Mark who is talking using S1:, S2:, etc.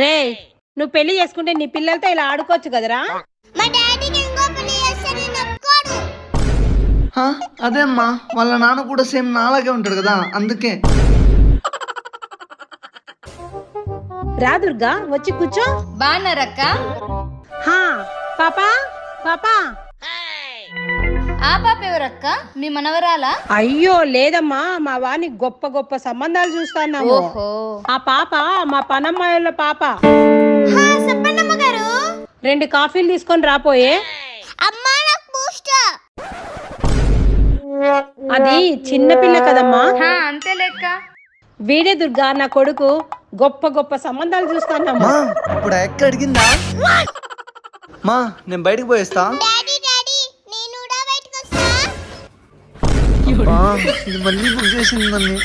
S1: రే నువ్వు పెళ్ళి చేసుకుంటే నీ పిల్లలతో ఇలా ఆడుకోవచ్చు కదరా?
S2: మా డాడీకి ఇంకో పెళ్ళి చేస్తే నేను ఒప్పుకోడు
S3: హా, అదే అమ్మా వాళ్ళ నాన్న కూడా సేమ్ నాలాగే ఉంటాడు కదా అందుకే.
S1: రా దుర్గా వచ్చి కూర్చో.
S4: బాగున్నారక్క?
S1: హా పాపా పాపా.
S4: ఆ పాప ఎవరక్క? మీ మనవరాలా?
S1: అయ్యో లేదమ్మా. మా వాని గొప్ప గొప్ప సంబంధాలు చూస్తున్నాము.
S4: ఓహో.
S1: ఆ పాప మా పనమ్మాయిల పాప.
S2: హా,
S1: రెండు కాఫీలు తీసుకొని రాపోయే.
S2: అమ్మా నాకు బూస్ట్
S1: అది చిన్న పిల్ల కదమ్మా.
S4: హా, అంతే లెక్క.
S1: వీడే దుర్గా నా కొడుకు గొప్ప గొప్ప సంబంధాలు చూస్తున్నాము.
S3: మా ఇప్పుడు ఆ ఎక్క అడిగిందా మా నేను బయటికి పోయేస్తా.
S2: నేను కూడా బయటకు వస్తా
S3: అబ్బా, ఇది మళ్ళీ బుక్ చేసింది నన్ను